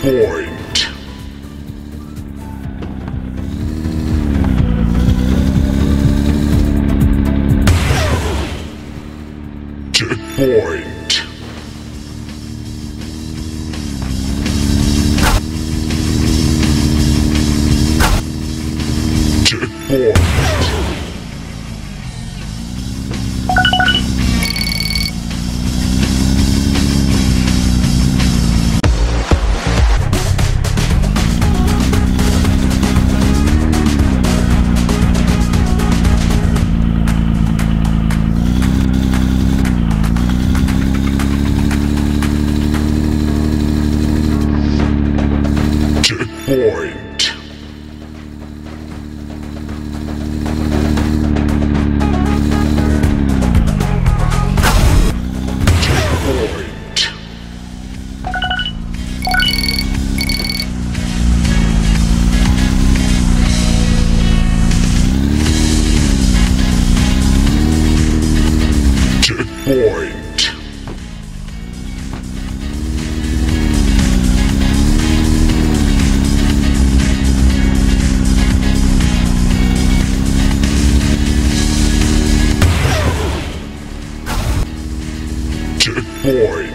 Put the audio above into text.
point. Checkpoint. Checkpoint. Checkpoint. Checkpoint. boy.